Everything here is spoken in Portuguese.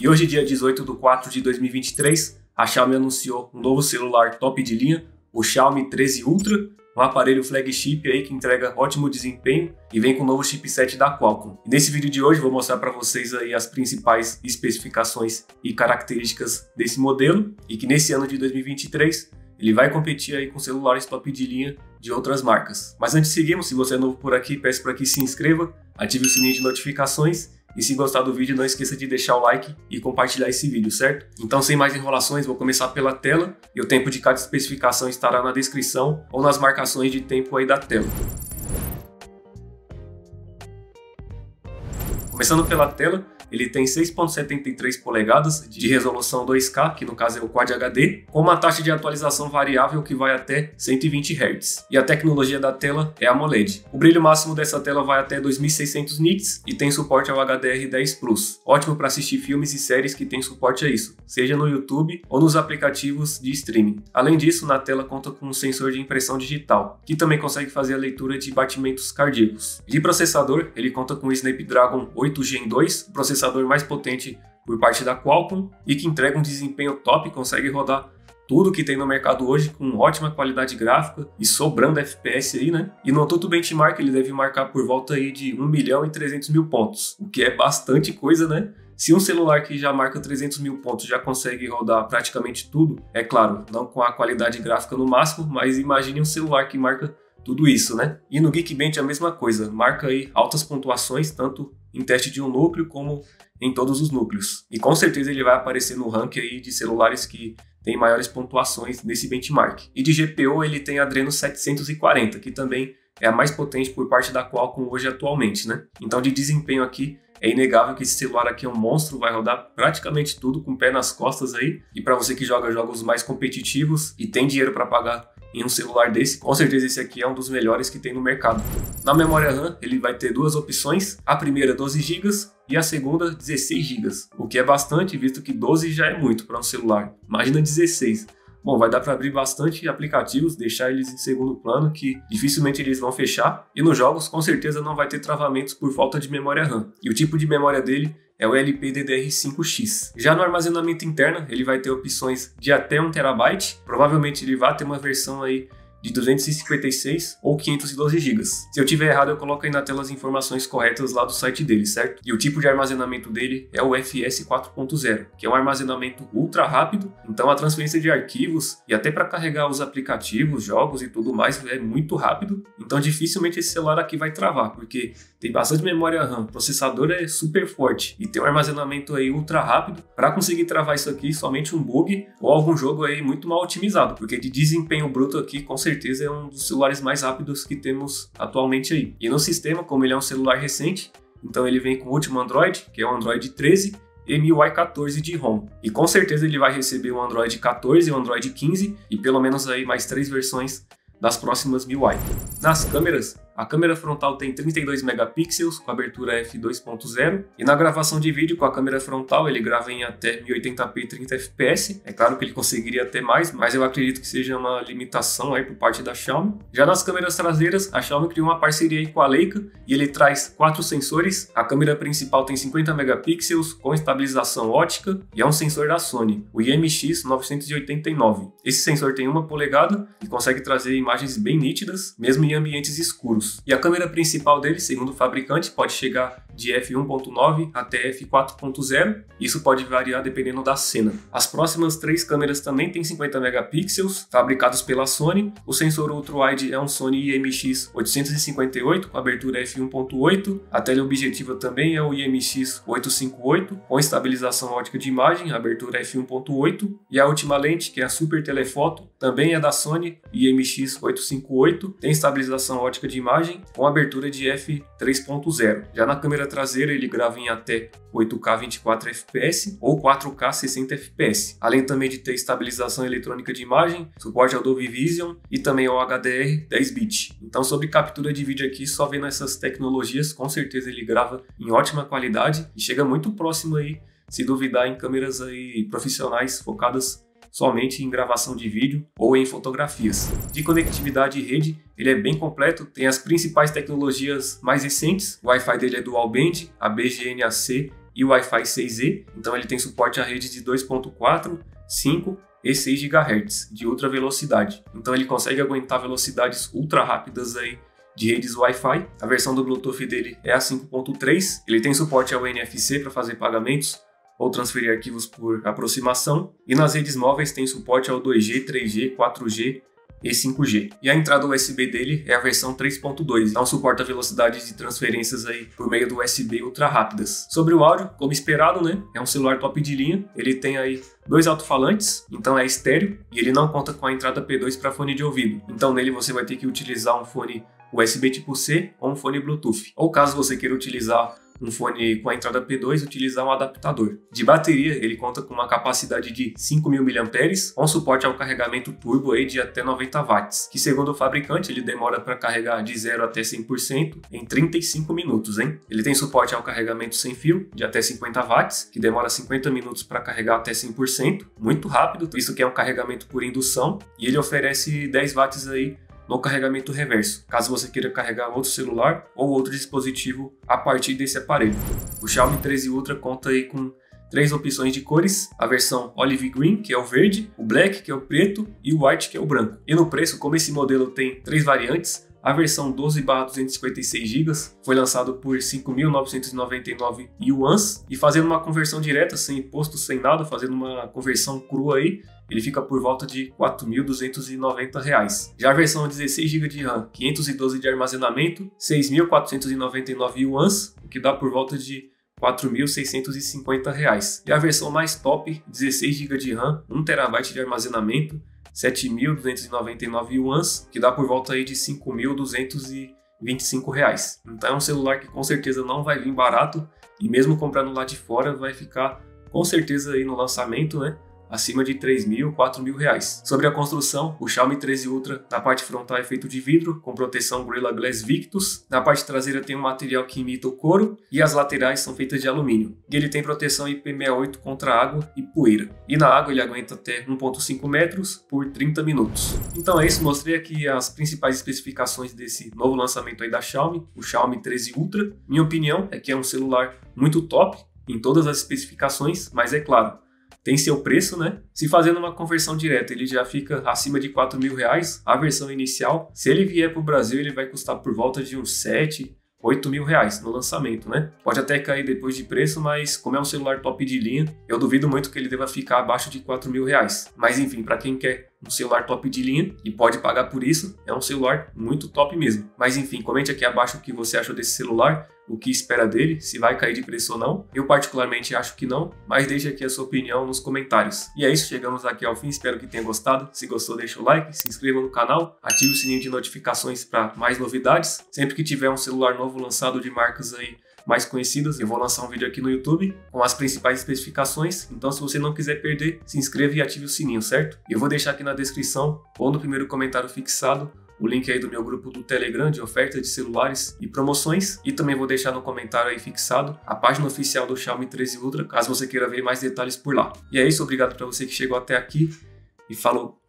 E hoje, dia 18 de 4 de 2023, a Xiaomi anunciou um novo celular top de linha, o Xiaomi 13 Ultra, um aparelho flagship aí que entrega ótimo desempenho e vem com o novo chipset da Qualcomm. E nesse vídeo de hoje vou mostrar para vocês aí as principais especificações e características desse modelo e que nesse ano de 2023 ele vai competir aí com celulares top de linha de outras marcas. Mas antes de seguirmos, se você é novo por aqui, peço para que se inscreva, ative o sininho de notificações e se gostar do vídeo, não esqueça de deixar o like e compartilhar esse vídeo, certo? Então, sem mais enrolações, vou começar pela tela e o tempo de cada especificação estará na descrição ou nas marcações de tempo aí da tela. Começando pela tela, ele tem 6.73 polegadas de resolução 2K, que no caso é o Quad HD, com uma taxa de atualização variável que vai até 120 Hz. E a tecnologia da tela é AMOLED. O brilho máximo dessa tela vai até 2600 nits e tem suporte ao HDR10 Plus. Ótimo para assistir filmes e séries que tem suporte a isso, seja no YouTube ou nos aplicativos de streaming. Além disso, na tela conta com um sensor de impressão digital, que também consegue fazer a leitura de batimentos cardíacos. De processador, ele conta com o Snapdragon 8 Gen 2, processador processador mais potente por parte da Qualcomm e que entrega um desempenho top consegue rodar tudo que tem no mercado hoje com ótima qualidade gráfica e sobrando FPS aí, né? E no Antutu Benchmark ele deve marcar por volta aí de 1 milhão e 300 mil pontos, o que é bastante coisa, né? Se um celular que já marca 300 mil pontos já consegue rodar praticamente tudo, é claro, não com a qualidade gráfica no máximo, mas imagine um celular que marca tudo isso, né? E no Geekbench a mesma coisa, marca aí altas pontuações, tanto em teste de um núcleo como em todos os núcleos. E com certeza ele vai aparecer no ranking aí de celulares que tem maiores pontuações nesse benchmark. E de GPU ele tem Adreno 740, que também é a mais potente por parte da Qualcomm hoje atualmente, né? Então de desempenho aqui é inegável que esse celular aqui é um monstro, vai rodar praticamente tudo com o pé nas costas aí. E para você que joga jogos mais competitivos e tem dinheiro para pagar em um celular desse, com certeza esse aqui é um dos melhores que tem no mercado. Na memória RAM, ele vai ter duas opções, a primeira 12 GB e a segunda 16 GB, o que é bastante, visto que 12 já é muito para um celular. Imagina 16. Bom, vai dar para abrir bastante aplicativos, deixar eles em segundo plano, que dificilmente eles vão fechar. E nos jogos, com certeza, não vai ter travamentos por falta de memória RAM. E o tipo de memória dele é o LPDDR5X. Já no armazenamento interno, ele vai ter opções de até 1TB, provavelmente ele vai ter uma versão aí de 256 ou 512 GB. Se eu tiver errado, eu coloco aí na tela as informações corretas lá do site dele, certo? E o tipo de armazenamento dele é o FS 4.0, que é um armazenamento ultra rápido, então a transferência de arquivos e até para carregar os aplicativos, jogos e tudo mais é muito rápido. Então dificilmente esse celular aqui vai travar, porque tem bastante memória RAM, processador é super forte e tem um armazenamento aí ultra rápido. Para conseguir travar isso aqui, somente um bug ou algum jogo aí muito mal otimizado, porque de desempenho bruto aqui com certeza certeza é um dos celulares mais rápidos que temos atualmente aí. E no sistema, como ele é um celular recente, então ele vem com o último Android, que é o Android 13, e MIUI 14 de ROM. E com certeza ele vai receber o Android 14 e o Android 15 e pelo menos aí mais três versões das próximas MIUI. Nas câmeras, a câmera frontal tem 32 megapixels com abertura f2.0 e na gravação de vídeo com a câmera frontal ele grava em até 1080p e 30 fps. É claro que ele conseguiria ter mais, mas eu acredito que seja uma limitação aí por parte da Xiaomi. Já nas câmeras traseiras, a Xiaomi criou uma parceria com a Leica e ele traz quatro sensores. A câmera principal tem 50 megapixels com estabilização ótica e é um sensor da Sony, o IMX 989. Esse sensor tem uma polegada e consegue trazer imagens bem nítidas, mesmo em ambientes escuros. E a câmera principal dele, segundo o fabricante, pode chegar de f1.9 até f4.0. Isso pode variar dependendo da cena. As próximas três câmeras também têm 50 megapixels, fabricados pela Sony. O sensor ultra-wide é um Sony IMX 858 com abertura f1.8. A teleobjetiva também é o IMX 858 com estabilização ótica de imagem, abertura f1.8. E a última lente, que é a Super Telefoto, também é da Sony IMX 858, tem estabilização ótica de imagem com abertura de f3.0. Já na câmera traseira ele grava em até 8K 24 fps ou 4K 60 fps, além também de ter estabilização eletrônica de imagem, suporte ao Dolby Vision e também ao HDR 10 bit. Então sobre captura de vídeo aqui, só vendo essas tecnologias, com certeza ele grava em ótima qualidade e chega muito próximo aí, se duvidar, em câmeras aí profissionais focadas somente em gravação de vídeo ou em fotografias. De conectividade e rede, ele é bem completo, tem as principais tecnologias mais recentes, o Wi-Fi dele é dual band, a BGNAC e Wi-Fi 6E, então ele tem suporte a redes de 2.4, 5 e 6 GHz de ultra velocidade. Então ele consegue aguentar velocidades ultra rápidas aí de redes Wi-Fi. A versão do Bluetooth dele é a 5.3. Ele tem suporte ao NFC para fazer pagamentos ou transferir arquivos por aproximação. E nas redes móveis tem suporte ao 2G, 3G, 4G e 5G. E a entrada USB dele é a versão 3.2, então suporta velocidades de transferências aí por meio do USB ultra rápidas. Sobre o áudio, como esperado, né? É um celular top de linha. Ele tem aí dois alto-falantes, então é estéreo, e ele não conta com a entrada P2 para fone de ouvido. Então nele você vai ter que utilizar um fone USB tipo C ou um fone Bluetooth. Ou caso você queira utilizar um fone com a entrada P2 utilizar um adaptador. De bateria, ele conta com uma capacidade de 5.000 mAh, com suporte ao carregamento turbo aí de até 90 watts, que segundo o fabricante, ele demora para carregar de 0 até 100% em 35 minutos, hein? Ele tem suporte ao carregamento sem fio de até 50 watts, que demora 50 minutos para carregar até 100%, muito rápido, visto que é um carregamento por indução, e ele oferece 10 watts aí no carregamento reverso, caso você queira carregar outro celular ou outro dispositivo a partir desse aparelho. O Xiaomi 13 Ultra conta aí com três opções de cores, a versão Olive Green, que é o verde, o Black, que é o preto, e o White, que é o branco. E no preço, como esse modelo tem três variantes, a versão 12/256 GB foi lançado por 5.999 yuans e fazendo uma conversão direta, sem imposto, sem nada, fazendo uma conversão crua aí, ele fica por volta de R$ 4.290. Já a versão 16 GB de RAM, 512 de armazenamento, 6.499 yuans, o que dá por volta de R$ 4.650. E a versão mais top, 16 GB de RAM, 1 TB de armazenamento, 7.299 yuans, que dá por volta aí de 5.225 reais. Então é um celular que com certeza não vai vir barato e mesmo comprando lá de fora vai ficar com certeza aí no lançamento, né? Acima de 3 mil, 4 mil reais. Sobre a construção, o Xiaomi 13 Ultra, na parte frontal é feito de vidro, com proteção Gorilla Glass Victus, na parte traseira tem um material que imita o couro, e as laterais são feitas de alumínio. E ele tem proteção IP68 contra água e poeira. E na água ele aguenta até 1.5 metros por 30 minutos. Então é isso, mostrei aqui as principais especificações desse novo lançamento aí da Xiaomi, o Xiaomi 13 Ultra. Minha opinião é que é um celular muito top em todas as especificações, mas é claro, tem seu preço, né? Se fazendo uma conversão direta, ele já fica acima de 4 mil reais. A versão inicial, se ele vier para o Brasil, ele vai custar por volta de uns 7, 8 mil reais no lançamento, né? Pode até cair depois de preço, mas como é um celular top de linha, eu duvido muito que ele deva ficar abaixo de 4 mil reais. Mas enfim, para quem quer um celular top de linha e pode pagar por isso, é um celular muito top mesmo. Mas enfim, comente aqui abaixo o que você achou desse celular o que espera dele, se vai cair de preço ou não. Eu particularmente acho que não, mas deixe aqui a sua opinião nos comentários. E é isso, chegamos aqui ao fim, espero que tenha gostado. Se gostou, deixa o like, se inscreva no canal, ative o sininho de notificações para mais novidades. Sempre que tiver um celular novo lançado de marcas aí mais conhecidas, eu vou lançar um vídeo aqui no YouTube com as principais especificações. Então, se você não quiser perder, se inscreva e ative o sininho, certo? Eu vou deixar aqui na descrição ou no primeiro comentário fixado o link aí do meu grupo do Telegram de oferta de celulares e promoções e também vou deixar no comentário aí fixado a página oficial do Xiaomi 13 Ultra, caso você queira ver mais detalhes por lá. E é isso, obrigado para você que chegou até aqui e falou!